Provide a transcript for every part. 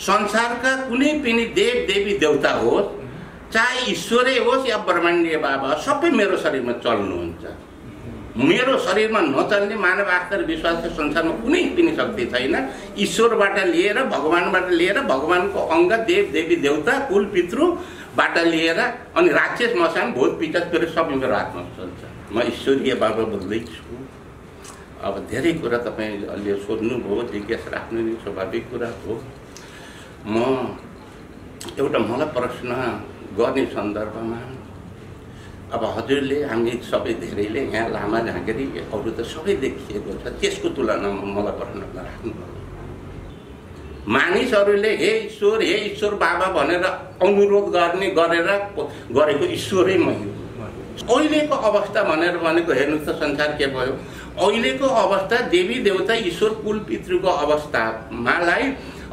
संसारका कुनै पनि देव देवी देवता होस् चाहे ईश्वरै होस् या ब्रह्माण्डीय बाबा सबै मेरो शरीरमा चल्नुहुन्छ। मेरो शरीरमा नचल्ने मानव आस्था विश्वासको संसारमा कुनै पनि शक्ति छैन। ईश्वरबाट लिएर भगवान्बाट लिएर भगवान्को अङ्ग देव देवी देवता कुल पितृबाट लिएर अनि राक्षस मसान भूत पिचास फेरि सबै मेरो हातमा चल्छ। म ईश्वरीय बाबा बोल्दैछु अब धेरै कुरा तपाईँले सोध्नुभयो जिज्ञासा राख्नु नि स्वाभाविक कुरा हो। म एउटा मलाई प्रश्न गर्ने सन्दर्भमा अब हजुरले हामी सबै धेरैले यहाँ लामा झाँकेरी अरू त सबै देखिएको छ त्यसको तुलनामा मलाई प्रश्न राख्नु मानिसहरूले हे ईश्वर हे ईश्वर बाबा भनेर अनुरोध गर्ने गरेर गरेको ईश्वरै मै अहिलेको अवस्था भनेर भनेको हेर्नुहोस् त संसार के भयो। अहिलेको अवस्था देवी देवता ईश्वर कुल पितृको अवस्थामालाई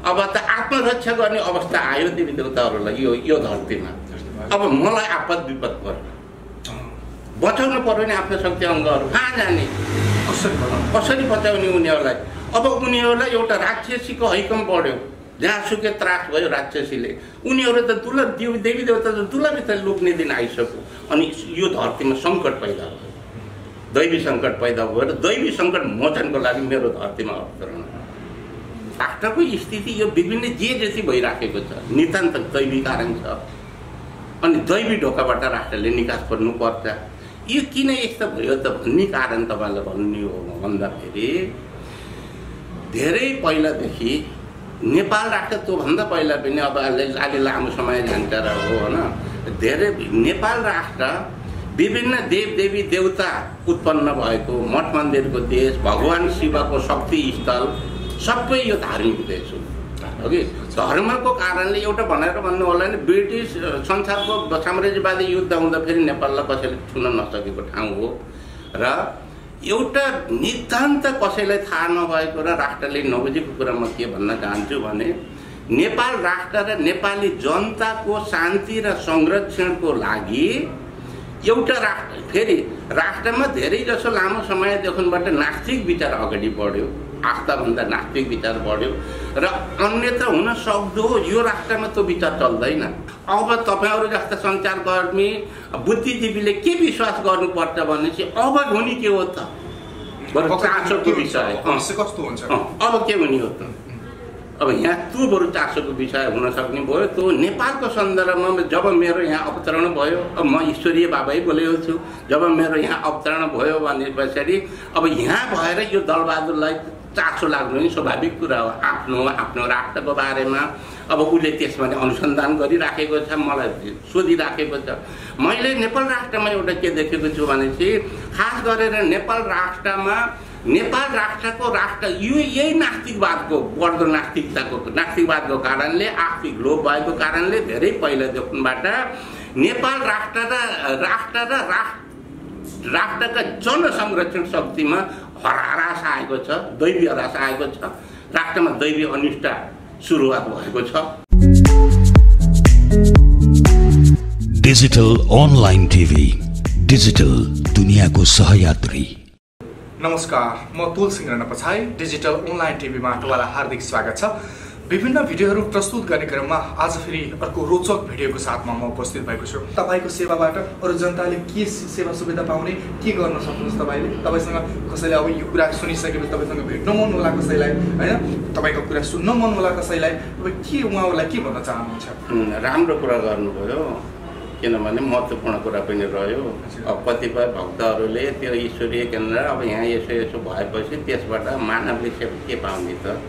अब त आत्मरक्षा गर्ने अवस्था आयो देवी देवताहरूलाई यो यो धरतीमा। अब मलाई आपद विपद पर्यो बचाउनु पर्यो नि आफ्नो शक्ति अङ्गहरू। कहाँ जाने? कसरी बचाउने? उनीहरूलाई? अब उनीहरूलाई एउटा राक्षसीको हैकम बढ्यो। जहाँसुकै त्रास भयो राक्षसीले। उनीहरू त दुर्लभ देव देवी देवता त दुर्लभित्र लुक्ने दिन आइसक्यो। अनि यो धरतीमा सङ्कट पैदा भयो। दैवी सङ्कट पैदा भयो र दैवी सङ्कट मोचनको लागि मेरो धरतीमा अवतरण राष्ट्रको स्थिति यो विभिन्न जे जति भइराखेको छ नितान्त दैवी कारण छ अनि दैवी ढोकाबाट राष्ट्रले निकास गर्नुपर्छ यो किन यस्तो भयो त भन्ने कारण तपाईँलाई भन्ने हो भन्दाखेरि धेरै पहिलादेखि नेपाल राष्ट्र त्योभन्दा पहिला पनि अब अहिले लामो समय जान्छ र हो होइन? धेरै नेपाल राष्ट्र विभिन्न देव देवी देवता उत्पन्न भएको मठ मन्दिरको देश भगवान् शिवको शक्ति स्थल सबै यो धार्मिक देश हो हो कि धर्मको कारणले एउटा भनेर भन्नु होला नि ब्रिटिस संसारको साम्राज्यवादी युद्ध हुँदाखेरि नेपाललाई कसैले छुन नसकेको ठाउँ हो। र एउटा नितान्त कसैलाई थाहा नभएको र राष्ट्रले नबुझेको कुरा म के भन्न चाहन्छु भने नेपाल राष्ट्र र नेपाली जनताको शान्ति र संरक्षणको लागि एउटा राष्ट्र फेरि राष्ट्रमा धेरै जसो लामो समयदेखिबाट नास्तिक विचार अगाडि बढ्यो। आस्थाभन्दा नास्तिक विचार बढ्यो। र अन्यत्र हुन सक्दो यो राष्ट्रमा त्यो विचार चल्दैन। अब तपाईँहरू जस्ता सञ्चारकर्मी बुद्धिजीवीले के विश्वास गर्नुपर्छ भनेपछि अब हुने के हो त? चासोको विषय। कस्तो हुन्छ? अब के हुने हो त? अब यहाँ त्यो बरु चासोको विषय हुन सक्ने भयो। त्यो नेपालको सन्दर्भमा जब मेरो यहाँ अवतरण भयो अब म ईश्वरीय बाबै बोलेको छु। जब मेरो यहाँ अवतरण भयो भने पछाडि अब यहाँ भएर यो दलबहादुरलाई चासो लाग्नु नि स्वाभाविक कुरा हो। आफ्नो आफ्नो राष्ट्रको बारेमा अब उसले त्यसमा अनुसन्धान गरिराखेको छ मलाई सोधिराखेको छ। मैले नेपाल राष्ट्रमा एउटा के देखेको छु भनेपछि खास गरेर नेपाल राष्ट्रमा नेपाल राष्ट्रको राष्ट्र यो यही नास्तिकवादको बढ्दो नास्तिकताको नास्तिकवादको कारणले आर्थिक लोभ भएको कारणले धेरै पहिलादेखिबाट नेपाल राष्ट्र र राष्ट्र र राष्ट्र राष्ट्रका जनसंरक्षण शक्तिमा हरास आएको छ दैवी हरास आएको छ। राष्ट्रमा दैवी अनिष्टा सुरुवात भएको छ। डिजिटल अनलाइन टिभी डिजिटल दुनियाँको सहयात्री। नमस्कार म तुल सिंह राणा पछाइ डिजिटल अनलाइन टिभीमा तपाईँलाई हार्दिक स्वागत छ। विभिन्न भिडियोहरू प्रस्तुत गर्ने क्रममा आज फेरि अर्को रोचक भिडियोको साथमा म उपस्थित भएको छु। तपाईँको सेवाबाट अरू जनताले के सेवा सुविधा पाउने के गर्न सक्नुहुन्छ तपाईँले? तपाईँसँग कसैले अब यो कुरा सुनिसकेपछि तपाईँसँग भेट्न मन होला कसैलाई होइन? तपाईँको कुरा सुन्न मन होला कसैलाई? तपाईँ के उहाँहरूलाई के भन्न चाहनुहुन्छ? राम्रो कुरा गर्नुभयो किनभने महत्त्वपूर्ण कुरा पनि रह्यो। अब कतिपय भक्तहरूले त्यो ईश्वरीय केन्द्र अब यहाँ यसो यसो भएपछि त्यसबाट मानवले के पाउने त?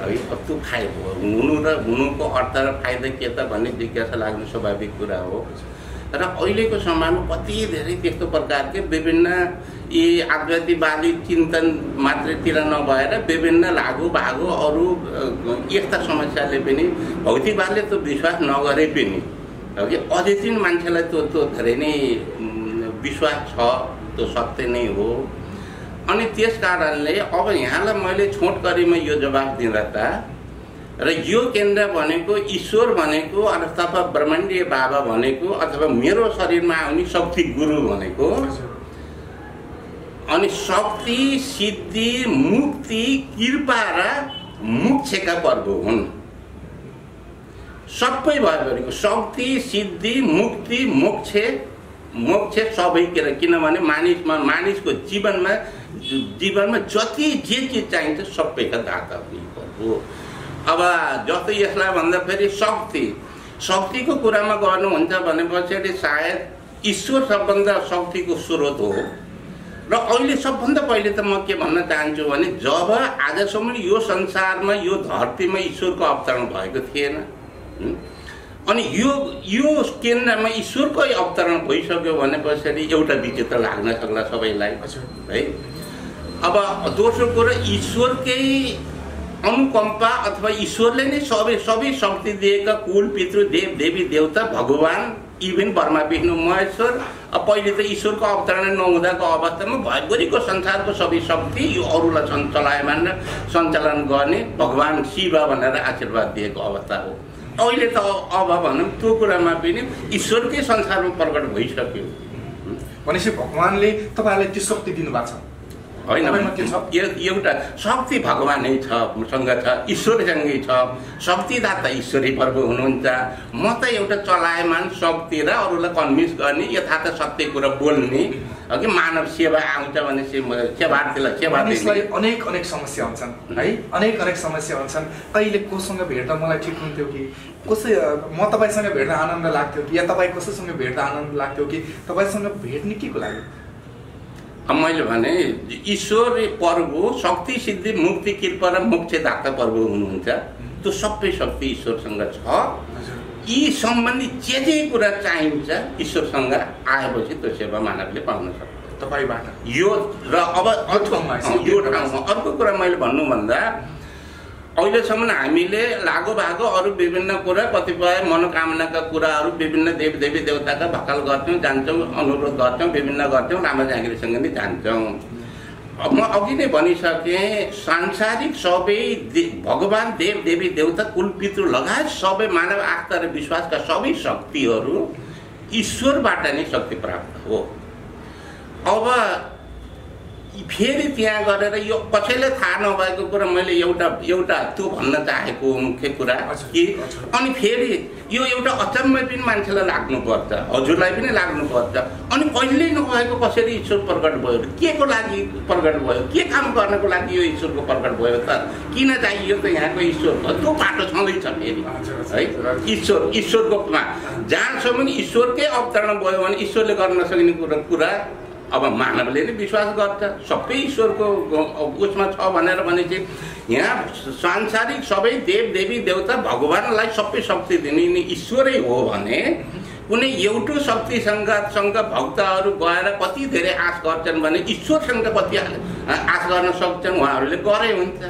है। अब त्यो फाइ हुनु र हुनुको अर्थ र फाइदा के त भन्ने जिज्ञासा लाग्नु स्वाभाविक कुरा हो। र अहिलेको समयमा कति धेरै त्यस्तो प्रकारके विभिन्न यी आध्यात्मिकवादी चिन्तन मात्रैतिर नभएर विभिन्न लागु भागु अरू यस्ता समस्याले पनि भौतिकवादले त विश्वास नगरे पनि कि? अझै मान्छेलाई त्यो त्यो धेरै नै विश्वास छ त्यो सत्य नै हो। अनि त्यस कारणले अब यहाँलाई मैले छोटकरीमा यो जवाब दिँदा त र यो केन्द्र भनेको ईश्वर भनेको अथवा ब्रह्माण्डीय बाबा भनेको अथवा मेरो शरीरमा आउने शक्ति गुरु भनेको अनि शक्ति सिद्धि मुक्ति कृपा र मोक्षका पर्व हुन्। सबै भयोभरिको शक्ति सिद्धि मुक्ति मोक्ष मोक्ष सबै किनभने मानिसमा मानिसको जीवनमा जीवनमा जति जे चिज चाहिन्छ सबैका दाता हुने हो। अब जस्तो यसलाई भन्दा फेरि शक्ति। शक्तिको कुरामा गर्नुहुन्छ भने पछाडि सायद ईश्वर सबभन्दा शक्तिको स्रोत हो। र अहिले सबभन्दा पहिले त म के भन्न चाहन्छु भने जब आजसम्म यो संसारमा यो धरतीमा ईश्वरको अवतरण भएको थिएन? अनि यो यो केन्द्रमा ईश्वरकै अवतरण भइसक्यो भने पछाडि एउटा विचित्र लाग्न सक्ला सबैलाई है? अब दोस्रो कुरो ईश्वरकै अनुकम्पा अथवा ईश्वरले नै सबै सबै शक्ति दिएका कुल पितृ देव देवी देवता भगवान् इभेन ब्रह्मा विष्णु महेश्वर अब पहिले त ईश्वरको अवतरण नहुँदाको अवस्थामा भयभरिको संसारको सबै शक्ति यो अरूलाई सन् चलायमान र सञ्चालन गर्ने भगवान् शिव भनेर आशीर्वाद दिएको अवस्था हो। अहिले त अब भनौँ त्यो कुरामा पनि ईश्वरकै संसारमा प्रकट भइसक्यो। भनेपछि भगवान्ले तपाईँहरूलाई त्यो शक्ति दिनुभएको छ। होइन। के एउटा शक्ति भगवानै छ सँग छ ईश्वरसँगै छ। शक्तिदाता ईश्वरी प्रभु हुनुहुन्छ। म त एउटा चलायमान शक्ति र अरूलाई कन्भिन्स गर्ने यथार्थ सत्य कुरा बोल्ने। अघि मानव सेवा आउँछ भने सेवार्थीलाई सेवा अनेक अनेक समस्या हुन्छन् है? अनेक अनेक समस्या हुन्छन्। कहिले कोसँग भेट्दा मलाई ठिक हुन्थ्यो कि? कसै म तपाईँसँग भेट्दा आनन्द लाग्थ्यो कि? या तपाईँ कसैसँग भेट्दा आनन्द लाग्थ्यो कि? तपाईँसँग भेट्ने के को लागि? अब मैले भने ईश्वर प्रभु शक्ति सिद्धि मुक्ति कृपा र मोक्षदाता प्रभु हुनुहुन्छ। त्यो सबै शक्ति ईश्वरसँग छ। यी सम्बन्धी जे जे कुरा चाहिन्छ ईश्वरसँग आएपछि त्यो सेवा मानवले पाउन सक्छ। तपाईँबाट। यो र अब अर्को यो ठाउँमा अर्को कुरा मैले भन्नुभन्दा अहिलेसम्म हामीले लागु भएको अरू विभिन्न कुरा कतिपय मनोकामनाका कुराहरू विभिन्न देव देवी देवताका भकाल गर्छौँ जान्छौँ अनुरोध गर्छौँ विभिन्न गर्छौँ रामा झाँक्रीसँग नै जान्छौँ। म अघि नै भनिसकेँ सांसारिक सबै दे- भगवान् देव देवी देवता कुल पितृ लगायत सबै मानव आस्था र विश्वासका सबै शक्तिहरू ईश्वरबाट नै शक्ति प्राप्त हो। अब फेरि त्यहाँ गरेर यो कसैलाई थाहा नभएको कुरा मैले एउटा एउटा त्यो भन्न चाहेको मुख्य कुरा कि। अनि फेरि यो एउटा अचम्म पनि मान्छेलाई लाग्नुपर्छ हजुरलाई पनि लाग्नुपर्छ। अनि कहिल्यै नभएको कसरी ईश्वर प्रकट भयो? के को लागि प्रकट भयो? के काम गर्नको लागि यो ईश्वरको प्रकट भयो त? किन चाहियो त यहाँको ईश्वर हो त्यो बाटो छँदैछ फेरि है। ईश्वर ईश्वरकोमा जहाँसम्म ईश्वरकै अवतरण भयो भने ईश्वरले गर्न नसक्ने कुरा कुरा अब मानवले नै विश्वास गर्छ। सबै ईश्वरको उसमा छ भनेर भनेपछि यहाँ सांसारिक सबै देव देवी देवता भगवान्लाई सबै शक्ति दिने नि ईश्वरै हो भने कुनै एउटो शक्तिसँग सँग भक्तहरू गएर कति धेरै आश गर्छन् भने ईश्वरसँग कति आश गर्न सक्छन् उहाँहरूले गरे हुन्छ।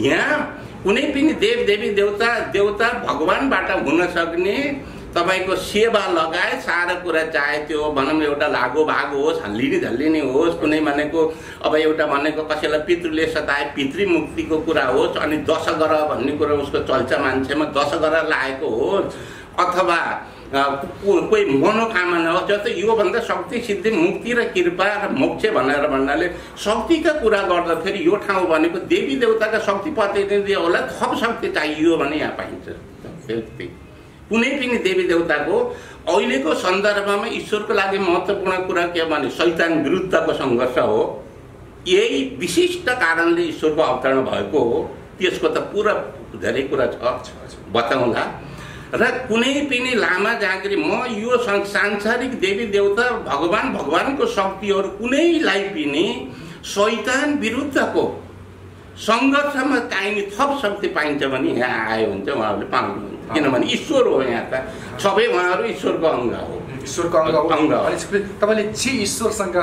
यहाँ कुनै पनि देव देवी देवता देवता भगवान्बाट हुन सक्ने तपाईँको सेवा लगायत सारा कुरा चाहे त्यो भनौँ एउटा लागु भागो होस् हल्लिने झल्लिने होस् कुनै भनेको अब एउटा भनेको कसैलाई पितृले सताए पितृ मुक्तिको कुरा होस् अनि दश ग्रह भन्ने कुरा उसको चल्छ मान्छेमा दश ग्रह लागेको होस् अथवा कोही मनोकामना होस् जस्तै योभन्दा शक्ति सिद्धि मुक्ति र कृपा र मोक्ष भनेर भन्नाले शक्तिका कुरा गर्दाखेरि यो ठाउँ भनेको देवी देवताका शक्ति प्रतिनिधिहरूलाई थप शक्ति चाहियो भने यहाँ पाइन्छ। कुनै पनि देवी देवताको अहिलेको सन्दर्भमा ईश्वरको लागि महत्त्वपूर्ण कुरा के भने शैतान विरुद्धको सङ्घर्ष हो। यही विशिष्ट कारणले ईश्वरको अवतरण भएको हो। त्यसको त पुरा धेरै कुरा छ। बताउँला। र कुनै पनि लामा जाँगरी म यो सांसारिक देवी देवता भगवान् भगवान्को शक्तिहरू कुनैलाई पनि शैतान विरुद्धको सङ्घर्षमा चाहिने थप शक्ति पाइन्छ भने यहाँ आयो भने चाहिँ उहाँहरूले पाउनुहुन्छ। किनभने ईश्वर हो यहाँ त। सबै उहाँहरू ईश्वरको अङ्ग हो। ईश्वरको अङ्ग हो। अङ्ग तपाईँले जे ईश्वरसँग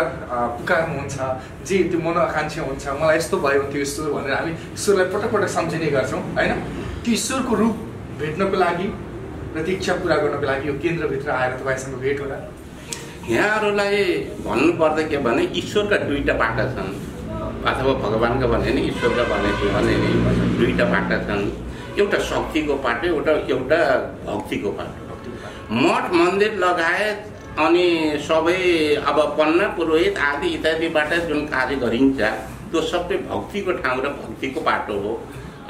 पुकार्नुहुन्छ जे त्यो मनोआकाङ्क्षा हुन्छ मलाई यस्तो भयो त्यो ईश्वर भनेर हामी ईश्वरलाई पटक पटक सम्झिने गर्छौँ होइन? त्यो ईश्वरको रूप भेट्नको लागि र त्यो इच्छा पुरा गर्नको लागि यो केन्द्रभित्र आएर तपाईँसँग भेट होला। यहाँहरूलाई भन्नुपर्दा के भने ईश्वरका दुईवटा बाटा छन्। अथवा भगवान्का भने नि ईश्वरका भने भने नि दुईवटा बाटा छन्। एउटा शक्तिको पाटो एउटा एउटा भक्तिको पाटो। मठ मन्दिर लगायत अनि सबै अब पन्ना पुरोहित आदि इत्यादिबाट जुन कार्य गरिन्छ त्यो सबै भक्तिको ठाउँ र भक्तिको बाटो हो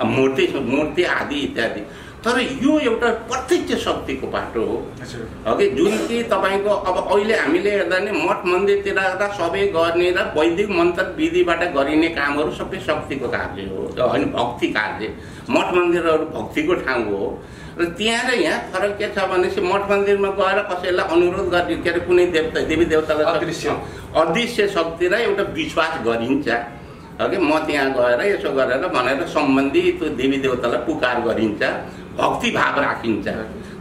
मूर्ति मूर्ति आदि इत्यादि। तर यो एउटा प्रत्यक्ष शक्तिको बाटो हो। अघि जुन कि तपाईँको अब अहिले हामीले हेर्दा नि मठ मन्दिरतिर सबै गर्ने र वैदिक मन्त्र विधिबाट गरिने कामहरू सबै शक्तिको कार्य हो होइन भक्ति कार्य। मठ मन्दिरहरू भक्तिको ठाउँ हो। र त्यहाँ र यहाँ फरक के छ भनेपछि मठ मन्दिरमा गएर कसैलाई अनुरोध गर्ने के अरे कुनै देवता देवी देवतालाई अदृश्य। अदृश्य शक्ति र एउटा विश्वास गरिन्छ। अघि म त्यहाँ गएर यसो गरेर भनेर सम्बन्धी त्यो देवी देवतालाई पुकार गरिन्छ भक्तिभाव राखिन्छ।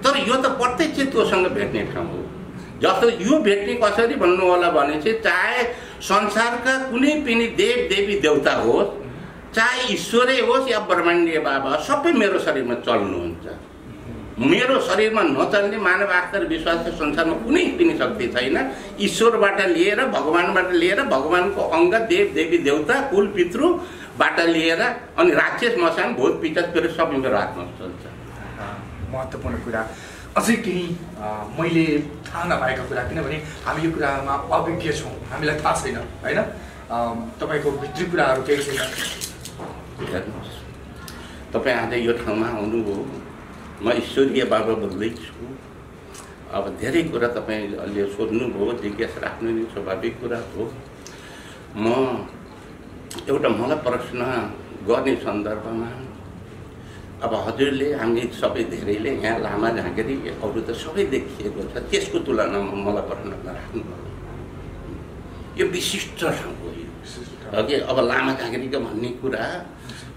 तर यो त प्रत्यक्ष त्योसँग भेट्ने ठाउँ हो। जस्तो यो भेट्ने कसरी भन्नु होला भने चाहिँ चाहे संसारका कुनै पनि देव देवी देवता होस् चाहे ईश्वरै होस् या ब्रह्माण्डीय बाबा सबै मेरो शरीरमा चल्नुहुन्छ। मेरो शरीरमा नचल्ने मानव आस्था र विश्वासको संसारमा कुनै पनि शक्ति छैन। ईश्वरबाट लिएर भगवान्बाट लिएर भगवान्को अङ्ग देव देवी देवता कुल पितृबाट लिएर अनि राक्षस मसान भूत पिचास फेरि सबै मेरो हातमा चल्छ। महत्त्वपूर्ण कुरा। अझै केही मैले थाहा नपाएका कुरा किनभने हामी यो कुरामा अभिज्ञ छौँ। हामीलाई थाहा छैन होइन? तपाईँको भित्री कुराहरू केही छैन। हेर्नुहोस् तपाईँ आज यो ठाउँमा आउनुभयो म ईश्वरीय बाबा बोल्दैछु अब धेरै कुरा तपाईँले सोध्नुभयो जिज्ञासा राख्नु नि स्वाभाविक कुरा हो म एउटा मलाई प्रश्न गर्ने सन्दर्भमा अब हजुरले हामी सबै धेरैले यहाँ लामा झाँकेरी अरू त सबै देखिएको छ त्यसको तुलनामा मलाई प्रश्न नराख्नु यो विशिष्ट ठाउँ हो यो अब लामा झाँक्रीको भन्ने कुरा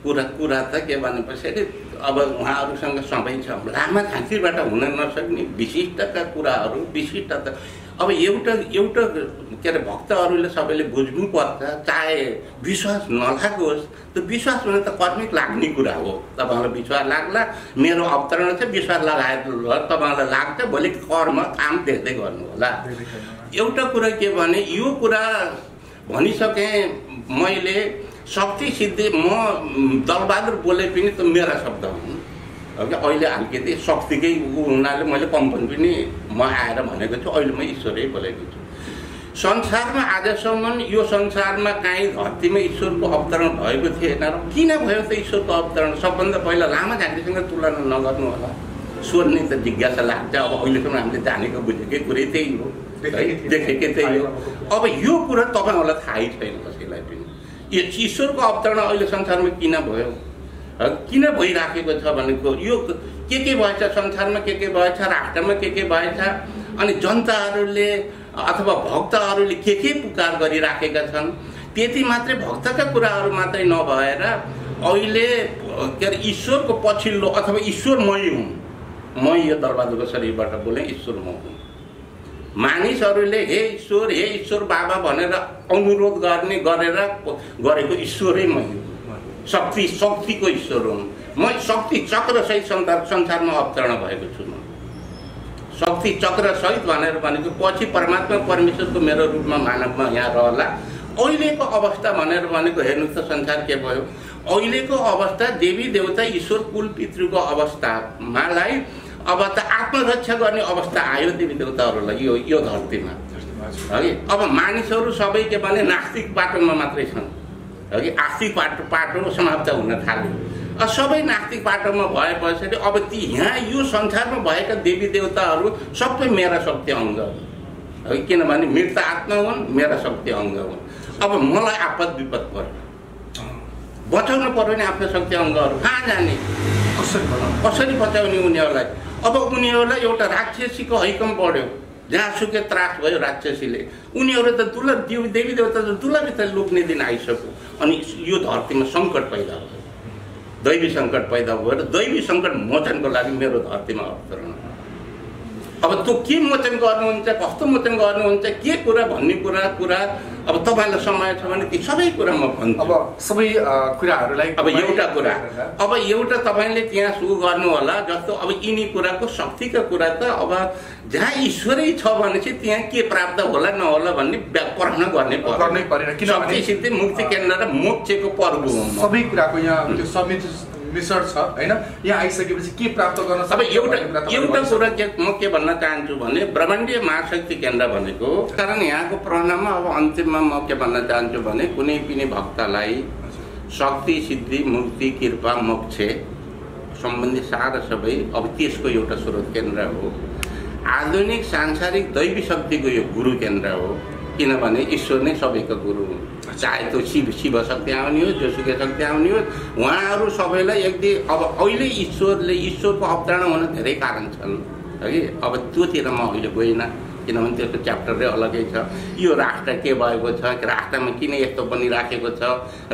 कुरा कुरा त के भनेपछि अरे अब उहाँहरूसँग सबै छ। लामा झाँक्रीबाट हुन नसक्ने विशिष्टका कुराहरू विशिष्टता। अब एउटा एउटा के अरे भक्तहरूले सबैले बुझ्नुपर्छ चाहे विश्वास नलागोस् त्यो विश्वास भने त कर्मिक लाग्ने कुरा हो। तपाईँहरूलाई विश्वास लाग्ला मेरो अवतरण चाहिँ विश्वास लगाएर तपाईँहरूलाई लाग्छ भोलि कर्म काम देख्दै गर्नु होला। एउटा कुरा के भने यो कुरा भनिसकेँ मैले शक्ति सिद्धि म दलबहादुर बोले पनि त मेरा शब्द हुन्। अघि अहिले अलिकति शक्तिकै हुनाले मैले कम्पनी पनि म आएर भनेको छु अहिले म ईश्वरै बोलेको छु। संसारमा आजसम्म यो संसारमा काहीँ धरतीमा ईश्वरको अवतरण भएको थिएन र किन भयो त ईश्वरको अवतरण? सबभन्दा पहिला लामा झाँक्रीसँग तुलना नगर्नु होला। सोध्ने त जिज्ञासा लाग्छ अब अहिलेसम्म हामीले जानेको बुझेकै कुरै त्यही हो। है देखेकै त्यही हो। अब यो कुरा तपाईँहरूलाई थाहै छैन। यो ईश्वरको अवतरण अहिले संसारमा किन भयो? किन भइराखेको छ भनेको यो के के भएछ संसारमा? के के भएछ? राष्ट्रमा के के भएछ? अनि जनताहरूले अथवा भक्तहरूले के के पुकार गरिराखेका छन्? त्यति मात्रै भक्तका कुराहरू मात्रै नभएर अहिले के अरे ईश्वरको पछिल्लो अथवा ईश्वरमय हुँ म यो दरबारको शरीरबाट बोलेँ ईश्वर म हुँ मानिसहरूले हे ईश्वर हे ईश्वर बाबा भनेर अनुरोध गर्ने गरेर गरेको ईश्वरै म शक्ति शक्तिको ईश्वर हुन्। म शक्ति चक्रसहित संसार संसारमा अवतरण भएको छु म। शक्ति चक्रसहित भनेर भनेको पछि परमात्मा परमेश्वरको मेरो रूपमा मानवमा यहाँ रहला। अहिलेको अवस्था भनेर भनेको हेर्नु त संसार के भयो? अहिलेको अवस्था देवी देवता ईश्वर कुल पितृको अवस्थामालाई अब त आत्मरक्षा गर्ने अवस्था आयो देवी देवताहरूलाई यो यो धरतीमा। है अब मानिसहरू सबै के भने नास्तिक बाटोमा मात्रै छन्। है आस्तिक बाटो बाटो समाप्त हुन थाल्यो अब सबै नास्तिक बाटोमा भए पछाडि अब ती यहाँ यो संसारमा भएका देवी देवताहरू सबै मेरा शक्ति अङ्ग हुन्। है किनभने मृत आत्मा हुन् मेरा शक्ति अङ्ग हुन्। अब मलाई आपद विपद पर्यो। बचाउनु पर्यो नि आफ्नो शक्ति अङ्गहरू। कहाँ जाने? कसरी बचाउने उनीहरूलाई? अब उनीहरूलाई एउटा राक्षसीको हैकम बढ्यो। जहाँसुकै त्रास भयो राक्षसीले। उनीहरू त दुला देवी देवी देवता त दुलाभित्र लुक्ने दिन आइसक्यो। अनि यो धरतीमा सङ्कट पैदा भयो। दैवी सङ्कट पैदा भयो र दैवी सङ्कट मोचनको लागि मेरो धरतीमा अवतरण। अब त्यो के मोचन गर्नुहुन्छ कस्तो मोचन गर्नुहुन्छ के कुरा भन्ने कुरा कुरा अब तपाईँलाई समय छ भने ती सबै कुरा म भन्छु अब सबै कुराहरूलाई अब एउटा कुरा अब एउटा तपाईँले त्यहाँ सुरु गर्नु होला जस्तो अब यिनी कुराको शक्तिका कुरा त अब जहाँ ईश्वरै छ भने चाहिँ त्यहाँ के प्राप्त होला नहोला भन्ने प्रश्न गर्ने। गर्नै परेन, किनभने- मुक्ति केन्द्र र मोक्षको पर्व हो। सबै कुराको यहाँ त्यो समित मिश्रण छ होइन? यहाँ आइसकेपछि के प्राप्त गर्न अब सकिन्छ एउटा एउटा। कुरा के म के भन्न चाहन्छु भने ब्रह्माण्डीय महाशक्ति केन्द्र भनेको कारण यहाँको प्रश्नमा अब अन्तिममा म के भन्न चाहन्छु भने कुनै पनि भक्तलाई शक्ति सिद्धि मुक्ति कृपा मोक्ष सम्बन्धी सारा सबै अब त्यसको एउटा स्रोत केन्द्र हो। आधुनिक सांसारिक दैवी शक्तिको यो गुरु केन्द्र हो किनभने ईश्वर नै सबैको गुरु हुन्। चाहे त्यो शिव शिव शक्ति आउने होस् जोसुकै शक्ति आउने होस् उहाँहरू सबैलाई एकदि अब अहिले ईश्वरले ईश्वरको अवतरण हुन धेरै कारण छन् है अब त्योतिर म अहिले गइनँ किनभने त्यसको च्याप्टरै अलगै छ। यो राष्ट्र के भएको छ राष्ट्रमा किन यस्तो बनिराखेको छ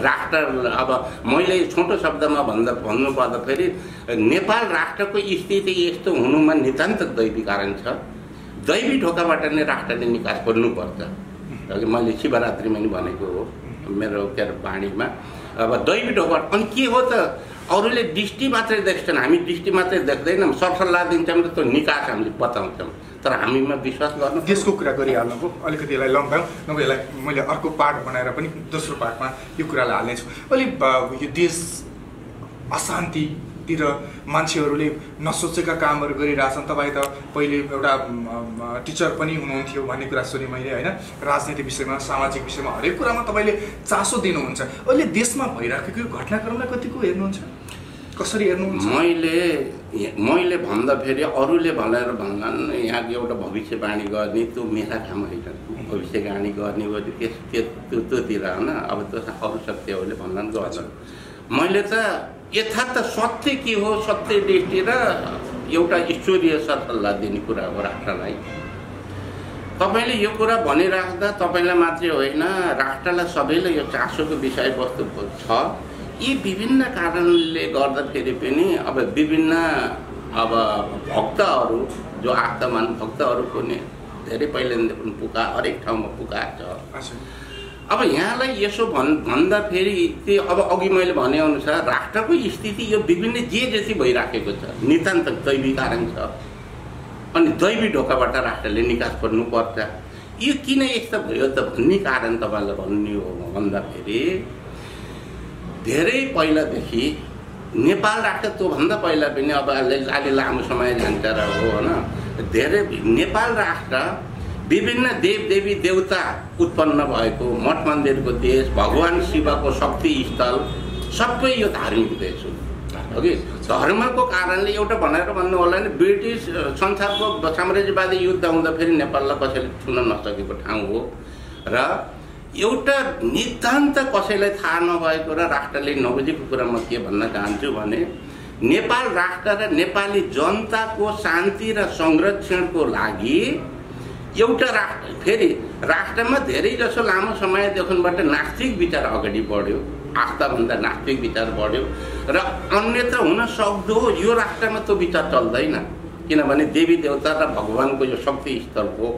राष्ट्र अब मैले छोटो शब्दमा भन्दा भन्नुपर्दाखेरि नेपाल राष्ट्रको स्थिति यस्तो हुनुमा नितान्त दैवी कारण छ। दैवी ढोकाबाट नै राष्ट्रले निकास गर्नुपर्छ अघि मैले शिवरात्रिमा नि भनेको हो मेरो के अरे बाणीमा। अब दैवी ढोकाबाट अनि के हो त? अरूले दृष्टि मात्रै देख्छन् हामी दृष्टि मात्रै देख्दैनौँ। सरसल्लाह दिन्छौँ र त्यो निकास हामीले बताउँछौँ। तर हामीमा विश्वास गर्नु देशको कुरा गरिहाल्नुभयो। अलिकति यसलाई लम्ब्याउँ नभए यसलाई मैले अर्को पार्ट बनाएर पनि दोस्रो पार्टमा यो कुरालाई हाल्नेछु। अलि ब- यो देश अशान्तितिर मान्छेहरूले नसोचेका कामहरू गरिरहेछन् तपाईँ त पहिले एउटा टिचर पनि हुनुहुन्थ्यो भन्ने कुरा सुनेँ मैले होइन राजनीति विषयमा सामाजिक विषयमा हरेक कुरामा तपाईँले चासो दिनुहुन्छ अहिले देशमा भइराखेको यो घटनाक्रमलाई कतिको हेर्नुहुन्छ कसरी हेर्नुहुन्छ मैले मैले भन्दाखेरि अरूले भनेर भन्लान् यहाँको एउटा भविष्यवाणी गर्ने त्यो मेरा काम होइन भविष्यवाणी गर्ने हो त्यस त्यो त्यो त्योतिर होइन अब त्यो अरू सत्यहरूले भन्लान् गर्छन् मैले त यथार्थ सत्य के हो सत्य दृष्टि र एउटा ईश्वरीय सल्लाह दिने कुरा हो राष्ट्रलाई। तपाईँले यो कुरा भनिराख्दा तपाईँलाई मात्रै होइन राष्ट्रलाई सबैले यो चासोको विषयवस्तु छ। यी विभिन्न कारणले गर्दाखेरि पनि अब विभिन्न अब भक्तहरू जो आत्मान भक्तहरूको नि धेरै पहिलादेखि पुका हरेक ठाउँमा पुकार छ। अब यहाँलाई यसो भन् भन्दाखेरि त्यो अब अघि मैले भनेअनुसार राष्ट्रको स्थिति यो विभिन्न जे जति भइराखेको छ नितान्त दैवी कारण छ अनि दैवी ढोकाबाट राष्ट्रले निकास गर्नुपर्छ। यो किन यस्तो भयो त भन्ने कारण तपाईँलाई भन्ने हो भन्दाखेरि धेरै पहिलादेखि नेपाल राष्ट्र त्योभन्दा पहिला पनि अब अलि अलि लामो समय जान्छ र हो होइन? धेरै नेपाल राष्ट्र विभिन्न देवदेवी देवता उत्पन्न भएको मठ मन्दिरको देश भगवान् शिवको शक्ति स्थल सबै यो धार्मिक देश हो। हगि धर्मको कारणले एउटा भनेर भन्नु होला नि ब्रिटिस संसारको साम्राज्यवादी युद्ध हुँदाखेरि नेपाललाई कसैले छुन नसकेको ठाउँ हो। र एउटा नितान्त कसैलाई थाहा नभएको र राष्ट्रले नबुझेको कुरा म के भन्न चाहन्छु भने नेपाल राष्ट्र र नेपाली जनताको शान्ति र संरक्षणको लागि एउटा राष्ट्र फेरि राष्ट्रमा धेरै जसो लामो समयदेखिबाट नास्तिक विचार अगाडि बढ्यो आस्थाभन्दा नास्तिक विचार बढ्यो र अन्यत्र हुन सक्दो यो राष्ट्रमा त्यो विचार चल्दैन किनभने देवी देवता र भगवान्को यो शक्ति स्थल हो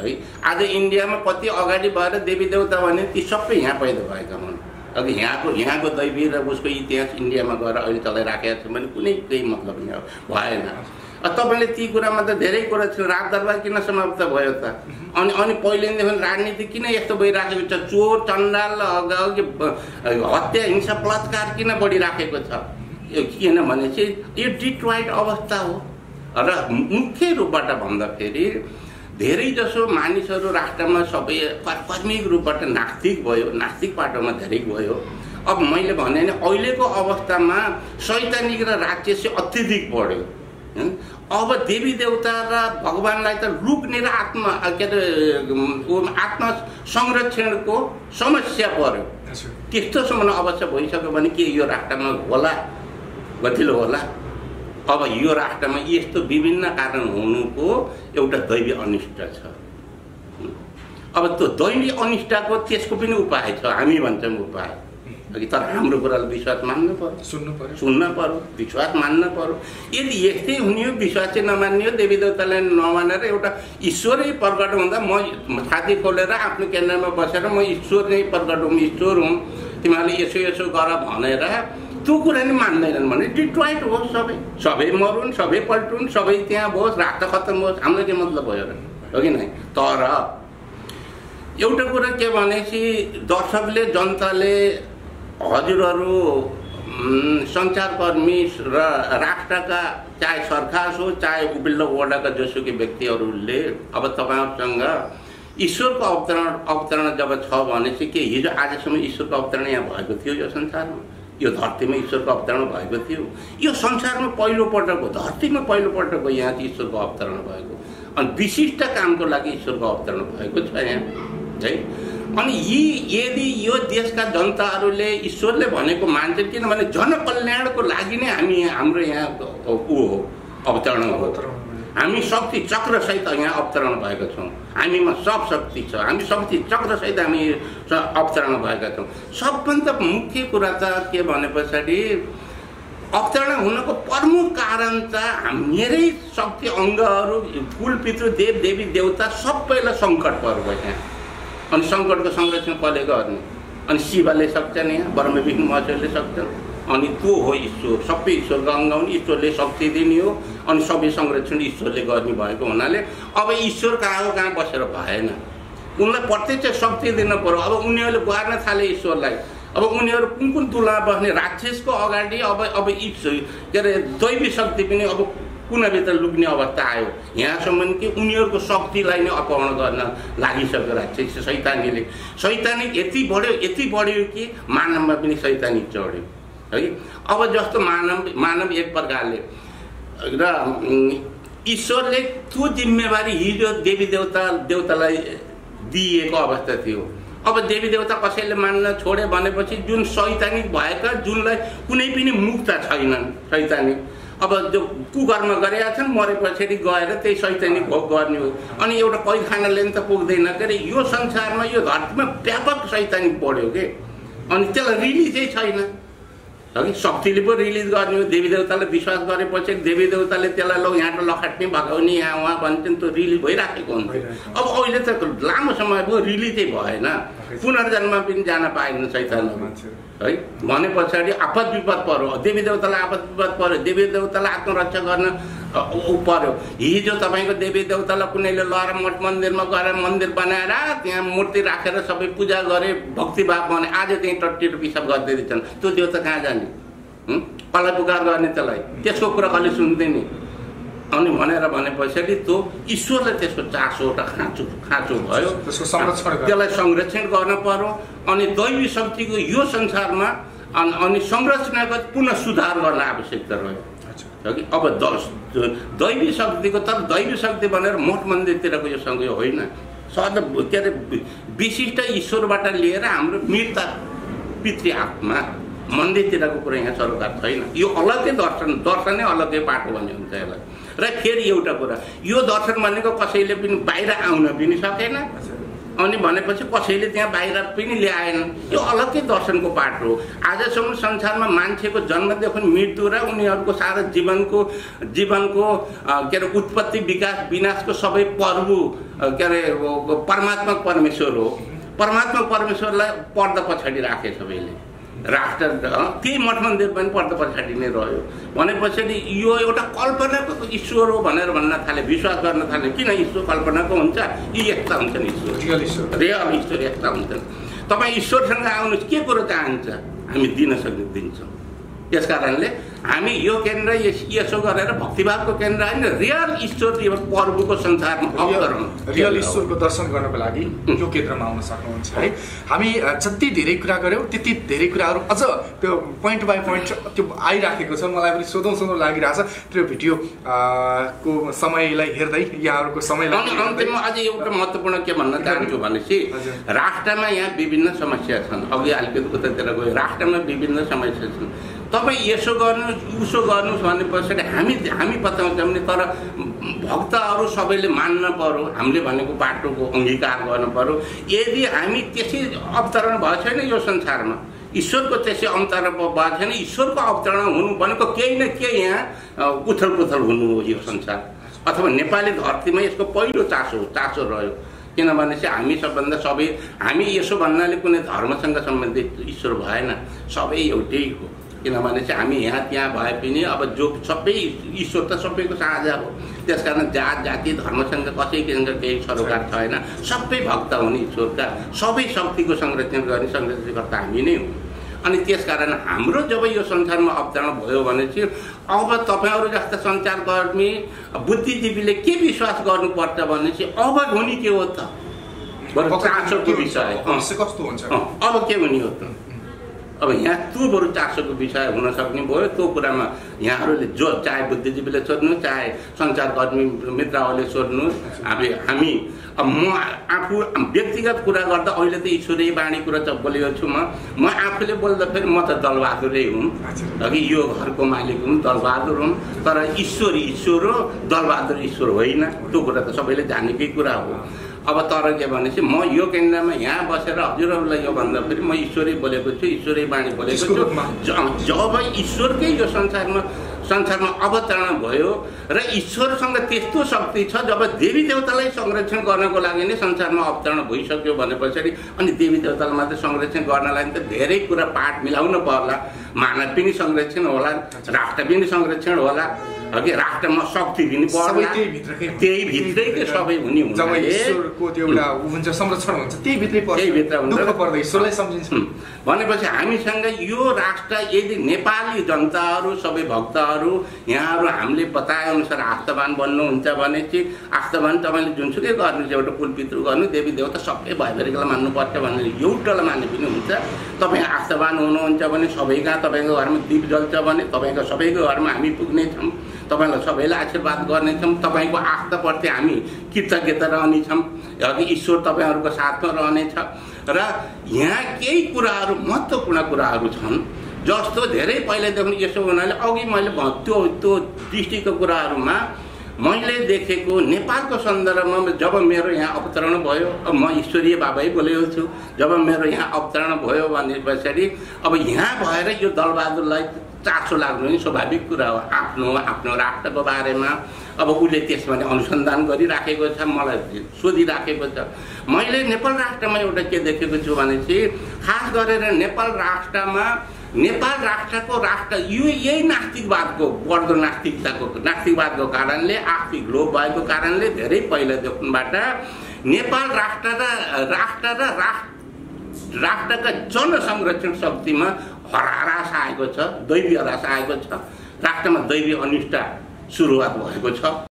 है आज इन्डियामा कति अगाडि भएर देवी देवता भने ती सबै यहाँ पैदा भएका हुन्। अघि यहाँको यहाँको दैवी र उसको इतिहास इन्डियामा गएर अहिले चलाइराखेका छ भने कुनै केही मतलब भएन। अब तपाईँले ती कुरामा त धेरै कुरा थियो। राज दरबार किन समाप्त भयो त? अनि अनि पहिलेदेखि राजनीति किन यस्तो भइराखेको छ? चोर चण्डाल हत्या हिंसा बलात्कार किन बढिराखेको छ? यो किनभने चाहिँ यो डिट्रोइड अवस्था हो। र मुख्य रूपबाट भन्दाखेरि धेरै जसो मानिसहरू राष्ट्रमा सबै कर्मिक रूपबाट नास्तिक भयो नास्तिक बाटोमा धेरै गयो। अब मैले भने अहिलेको अवस्थामा सैद्धान्तिक र राजस्व अत्यधिक बढ्यो। अब देवी देवता र भगवान्लाई त लुक्ने र आत्मा के अरे आत्मा संरक्षणको समस्या पर्यो। हजुर त्यस्तोसम्म अवश्य भइसक्यो भने के यो राष्ट्रमा होला गतिलो होला? अब यो राष्ट्रमा यस्तो विभिन्न कारण हुनुको एउटा दैवी अनिष्ट छ। अब त्यो दैवी अनिष्टको त्यसको पनि उपाय छ। हामी भन्छौँ उपाय। अघि तर हाम्रो कुरालाई विश्वास मान्नु पर्यो। सुन्नु पर्यो। सुन्न पर्यो विश्वास मान्न पर्यो। यदि यस्तै हुने हो विश्वास चाहिँ नमान्ने हो देवी देवतालाई नमानेर एउटा ईश्वरै प्रकट हुँदा म छाती खोलेर आफ्नो केन्द्रमा बसेर म ईश्वर नै प्रकट हुँ ईश्वर हुँ तिमीहरूले यसो यसो गर भनेर त्यो कुरा नि मान्दैनन् भने डिट्रोइट होस् सबै। सबै मरुन् सबै पल्टुन् सबै त्यहाँ होस् राष्ट्र खत्तम होस् हाम्रो के मतलब भयो र। हो कि नै? तर एउटा कुरा के भनेपछि दर्शकले जनताले हजुरहरू सञ्चारकर्मी र राष्ट्रका चाहे सरकार हो चाहे उपिल्लो वडाका जोसुकै व्यक्तिहरूले अब तपाईँहरूसँग ईश्वरको अवतरण अवतरण जब छ भने चाहिँ के हिजो आजसम्म ईश्वरको अवतरण यहाँ भएको थियो यो संसारमा? यो धरतीमा ईश्वरको अवतरण भएको थियो? यो संसारमा पहिलोपल्टको धरतीमा पहिलोपल्टको यहाँ चाहिँ ईश्वरको अवतरण भएको। अनि विशिष्ट कामको लागि ईश्वरको अवतरण भएको छ यहाँ। है? अनि यी यदि यो देशका जनताहरूले ईश्वरले भनेको मान्छन् किनभने जनकल्याणको लागि नै हामी हाम्रो यहाँ ऊ हो अवतरण हो। हामी शक्ति चक्रसहित यहाँ अवतरण भएका छौँ। हामीमा सब शक्ति छ। हामी शक्ति चक्रसहित हामी अवतरण भएका छौँ। सबभन्दा मुख्य कुरा त के भने पछाडि अवतरण हुनको प्रमुख कारण त हाम- मेरै शक्ति अङ्गहरू कुल पितृ देव देवी देवता सबैलाई सङ्कट पर्यो यहाँ। अनि सङ्कटको संरक्षण कसले गर्ने? अनि शिवले सक्छन् यहाँ ब्रह्म विष्णु महेश्वरले सक्छन्। अनि त्यो हो ईश्वर? सबै ईश्वरको अङ्ग हुन् ईश्वरले शक्ति दिने हो। अनि सबै संरक्षण ईश्वरले गर्ने भएको हुनाले। अब ईश्वर कहाँ हो कहाँ बसेर भएन? उनलाई प्रत्यक्ष शक्ति दिन पर्यो। अब उनीहरूले गार्न थाले ईश्वरलाई। अब उनीहरू कुन कुन तुलना बस्ने? राक्षसको अगाडि अब अब ईश्वर के अरे दैवी शक्ति पनि अब कुनाभित्र लुक्ने अवस्था आयो। यहाँसम्म कि उनीहरूको शक्तिलाई नै अपहरण गर्न लागिसक्यो राक्षस सैतानीले सैतानिक यति बढ्यो यति बढ्यो कि मानवमा पनि सैतानिक चढ्यो। है? अब जस्तो मानव मानव एक प्रकारले र ईश्वरले त्यो जिम्मेवारी हिजो देवी देवता देवतालाई दिएको अवस्था थियो। अब देवी देवता कसैले मान्न छोड्यो भनेपछि जुन सैतानिक भएका जुनलाई कुनै पनि मुक्त छैनन् सैतानिक अब जो कुकर्म गरेका छन् मरेपछि गएर त्यही सैतानिक भोग गर्ने हो। अनि एउटा पैखानाले नि त पुग्दैन। के अरे यो संसारमा यो धरतीमा व्यापक सैतानिक बढ्यो के? अनि त्यसलाई रिलिजै छैन। हो कि? शक्तिले पो रिलिज गर्ने हो। देवी देवतालाई विश्वास गरेपछि देवी देवताले त्यसलाई लौ यहाँ लखाट्ने भगाउने यहाँ उहाँ भन्छन् त्यो रिलिज भइराखेको हुन्छ। अब अहिले त लामो समय भयो रिलिजै भएन। पुनर्जन्म पनि जान पाएन मान्छेहरू। है? भने पछाडि आपद विपद पर्यो। देवी देवतालाई आपद विपद पर्यो। देवी देवतालाई आत्मरक्षा गर्न पर्यो। हिजो तपाईँको देवी देवतालाई कुनैले लहर मठ मन्दिरमा गएर मन्दिर बनाएर त्यहाँ मूर्ति राखेर सबै पूजा गरे भक्तिभाव भने आज त्यहीँ टट्टी पिसाब गर्दै रहेछन् त्यो देवता कहाँ जाने? कसलाई पुकार गर्ने त्यसलाई? त्यसको कुरा कसले सुन्दैन? अनि भनेर भने पछाडि त्यो ईश्वरले त्यसको चासो एउटा खाँचो खाँचो भयो। त्यसको संरक्षण गर्ने। त्यसलाई संरक्षण गर्न पर्यो। अनि दैवी शक्तिको यो संसारमा अनि अनि संरचनाको पुनः सुधार गर्न आवश्यकता रह्यो। कि? अब दैवी शक्तिको तर दैवी शक्ति भनेर मठ मन्दिरतिरको यो सँग होइन। सद के अरे विशिष्ट ईश्वरबाट लिएर हाम्रो मृत पितृ आत्मा मन्दिरतिरको कुरा यहाँ सरोकार छैन। यो अलग्गै दर्शन दर्शनै अलग्गै बाटो भन्ने हुन्छ यसलाई। र फेरि एउटा कुरा यो दर्शन भनेको कसैले पनि बाहिर आउन पनि सकेन। अनि भनेपछि कसैले त्यहाँ बाहिर पनि ल्याएन। यो अलग्गै दर्शनको बाटो हो। आजसम्म संसारमा मान्छेको जन्मदेखि मृत्यु र उनीहरूको सारा जीवनको जीवनको के अरे उत्पत्ति विकास विनाशको सबै प्रभु अ, के अरे परमात्मा परमेश्वर हो। परमात्मा परमेश्वरलाई पर्दा पछाडि राखे सबैले। राष्ट्र त्यही मठ मन्दिर पनि पर्दा पछाडि नै रह्यो। भने पछाडि यो एउटा कल्पनाको ईश्वर हो भनेर भन्न थाले विश्वास गर्न थाले। किन ईश्वर कल्पनाको हुन्छ? यी यस्ता हुन्छन् ईश्वर। रियल ईश्वर। रियल ईश्वर यस्ता हुन्छन्। तपाईँ ईश्वरसँग आउनुहोस् के कुरो चाहन्छ? हामी दिन सक्ने दिन्छौँ। त्यस कारणले हामी यो केन्द्र यस- गरेर भक्तिभावको केन्द्र होइन रियल ईश्वर प्रभुको संसारमा रियल ईश्वरको दर्शन गर्नको लागि यो केन्द्रमा आउन सक्नुहुन्छ है? हामी जति धेरै कुरा गऱ्यौँ त्यति धेरै कुराहरू अझ त्यो पोइन्ट बाई पोइन्ट त्यो आइराखेको छ। मलाई पनि सोधौँ सोधौँ लागिरहेछ। त्यो भिडियो को समयलाई हेर्दै यहाँहरूको समयलाई अन्त्यमा अझै एउटा महत्त्वपूर्ण के भन्न चाहन्छु भनेपछि। राष्ट्रमा यहाँ विभिन्न समस्या छन्। अघि अलिकति उतातिर गयो राष्ट्रमा विभिन्न समस्या छन्। तपाईँ यसो गर्नुहोस् उसो गर्नुहोस् भने पछाडि हामी हामी बताउँछौँ भने तर भक्तहरू सबैले मान्न पर्यो। हामीले भनेको बाटोको अङ्गीकार गर्नु पर्यो। यदि हामी त्यसै अवतरण भएको छैन यो संसारमा ईश्वरको त्यसै अवतरण भएको छैन ईश्वरको अवतरण हुनु भनेको केही न केही यहाँ उथल पुथल हुनु हो यो संसार। अथवा नेपाली धरतीमा यसको पहिलो चासो चासो रह्यो। किनभने चाहिँ हामी सबभन्दा सबै हामी यसो भन्नाले कुनै धर्मसँग सम्बन्धित ईश्वर भएन। सबै एउटै हो। किनभने चाहिँ हामी यहाँ त्यहाँ भए पनि अब जो सबै ईश्वर त सबैको साझा हो त्यस कारण जात जाति धर्मसँग कसैसँग केही सरोकार छैन। सबै भक्त हुने ईश्वरका सबै शक्तिको संरक्षण गर्ने संरक्षणकर्ता हामी नै हौँ। अनि त्यस कारण हाम्रो जब यो संसारमा अवतरण भयो भने चाहिँ अब तपाईँहरू जस्ता सञ्चारकर्मी बुद्धिजीवीले के विश्वास गर्नुपर्छ भने चाहिँ अब हुने के हो त? चासोको विषय। कस्तो हुन्छ? अब के हुने हो त? अब यहाँ त्यो बरु चासोको विषय हुन सक्ने भयो त्यो कुरामा यहाँहरूले जो चाहे बुद्धिजीवीले सोध्नु चाहे सञ्चारकर्मी मित्रहरूले सोध्नु अब हामी अब म आफू व्यक्तिगत कुरा गर्दा अहिले त ईश्वरीय बाणी कुरा त बोलेको छु म। म आफूले बोल्दाखेरि म त दलबहादुरै हुँ। अघि यो घरको मालिक हुँ दलबहादुर हुँ तर ईश्वर ईश्वर हो दलबहादुर ईश्वर होइन। त्यो कुरा त सबैले जानेकै कुरा हो। अब तर के भनेपछि म यो केन्द्रमा यहाँ बसेर हजुरहरूलाई यो भन्दाखेरि म ईश्वरै बोलेको छु ईश्वरै बाणी बोलेको छु। जब ईश्वरकै यो संसारमा संसारमा अवतरण भयो र ईश्वरसँग त्यस्तो शक्ति छ जब देवी देवतालाई संरक्षण गर्नको लागि नै संसारमा अवतरण भइसक्यो भने पछाडि अनि देवी देवतालाई मात्रै संरक्षण गर्नलाई त धेरै कुरा पाठ मिलाउन पर्ला। मानव पनि संरक्षण होला राष्ट्र पनि संरक्षण होला। अघि राष्ट्रमा शक्ति पनि त्यही भित्रकै सबै हुने जब हुनाले ईश्वरको त्यो एउटा हुन्छ संरक्षण हुन्छ त्यही भित्रै पर्छ। त्यही भित्र हुन्छ। दुःख पर्दा ईश्वरलाई सम्झिन्छ। भनेपछि हामीसँग यो राष्ट्र यदि नेपाली जनताहरू सबै भक्तहरू यहाँहरू हामीले बताएअनुसार आस्थावान बन्नुहुन्छ भने चाहिँ आस्थावान तपाईँले जुनसुकै गर्नु एउटा कुलपितृ गर्नु देवी देवता सबै भइभरिकलाई मान्नुपर्छ भने एउटालाई मान्ने पनि हुन्छ। तपाईँ आस्थावान हुनुहुन्छ भने सबै कहाँ तपाईँको घरमा दीप जल्छ भने तपाईँको सबैको घरमा हामी पुग्नेछौँ तपाईँलाई सबैलाई आशीर्वाद गर्नेछौँ तपाईँको आस्थाप्रति हामी कृतज्ञता रहनेछौँ ईश्वर तपाईँहरूको साथमा रहनेछ र यहाँ केही कुराहरू महत्त्वपूर्ण कुराहरू छन्। जस्तो धेरै पहिलादेखि यसो हुनाले अघि मैले त्यो त्यो दृष्टिको कुराहरूमा मैले देखेको नेपालको सन्दर्भमा जब मेरो यहाँ अवतरण भयो अब म ईश्वरीय बाबै बोलेको छु। जब मेरो यहाँ अवतरण भयो भने पछाडि अब यहाँ भएर यो दलबहादुरलाई चासो लाग्नु नि स्वाभाविक कुरा हो। आफ्नो आफ्नो राष्ट्रको बारेमा। अब उसले त्यसमा अनुसन्धान गरिराखेको छ मलाई सोधिराखेको छ। मैले नेपाल राष्ट्रमा एउटा के देखेको छु भने चाहिँ खास गरेर नेपाल राष्ट्रमा नेपाल राष्ट्रको राष्ट्र यो यही नास्तिकवादको बढ्दो नास्तिकताको नास्तिकवादको कारणले आर्थिक लोभ भएको कारणले धेरै पहिलादेखिबाट नेपाल राष्ट्र र राष्ट्र र राष्ट्र राष्ट्रका जनसंरक्षण शक्तिमा हरास आएको छ दैवी हरास आएको छ राष्ट्रमा दैवी अनिष्ट सुरुवात भएको छ।